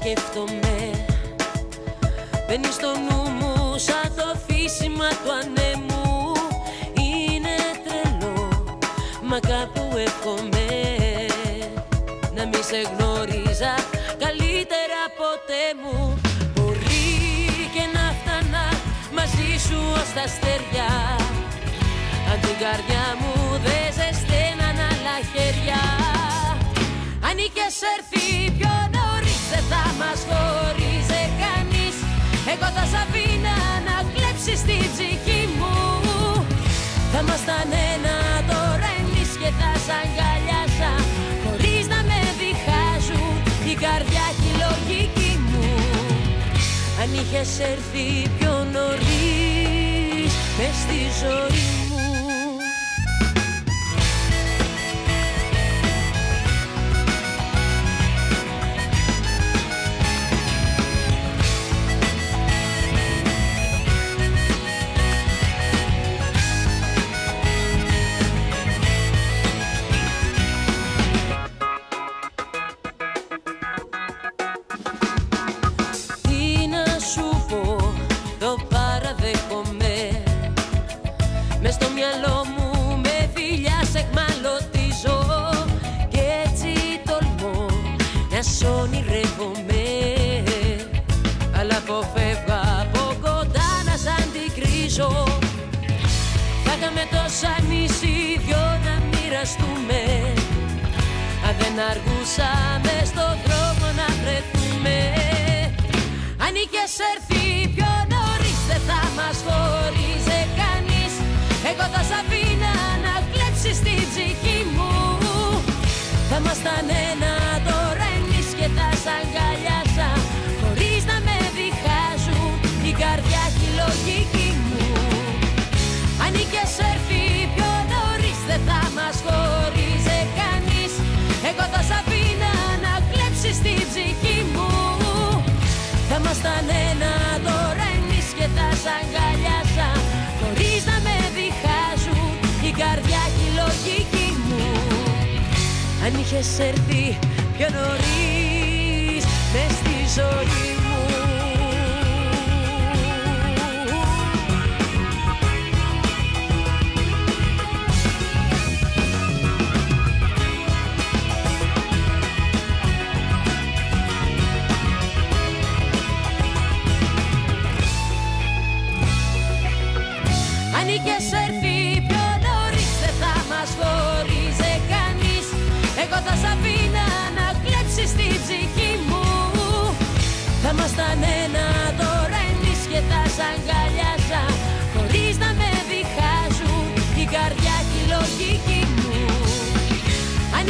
σκέφτομαι. Μπαίνεις στο νου μου σαν το φύσιμα του ανέμου. Είναι τρελό, μα κάπου εύχομαι Να μη σε γνώριζα καλύτερα ποτέ μου. Μπορεί και να φτάνα μαζί σου ως τα στεριά Αν την καρδιά μου δεν Αν είχες έρθει πιο νωρίς μες στη ζωή Αλλά αποφεύγω από κοντά να σ' αντικρίζω Θα είχαμε τόσα εμείς οι δυο να μοιραστούμε. Αν δεν αργούσαμε στον δρόμο να βρεθούμε. Αν είχες έρθει πιο νωρίς δεν θα μας χωρίζε κανείς. Εγώ θα σ' αφήνα να κλέψεις την ψυχή μου. Θα ήμασταν και θα σ' αγκαλιάσα Χωρίς να με διχάζουν. Η καρδιά και η λογική μου. Αν είχες έρθει πιο νωρίς μες στη ζωή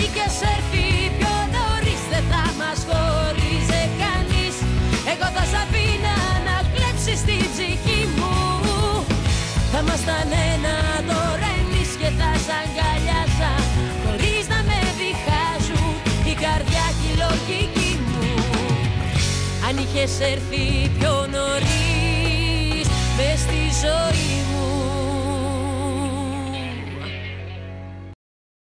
Αν είχες έρθει πιο νωρίς δεν θα μας χωρίζε κανείς. Εγώ θα σ' αφήνα να κλέψεις την ψυχή μου. Θα ήμασταν ένα τώρα εμείς και θα σ' αγκαλιάσα Χωρίς να με διχάζουν η καρδιά και η λογική μου. Αν είχες έρθει πιο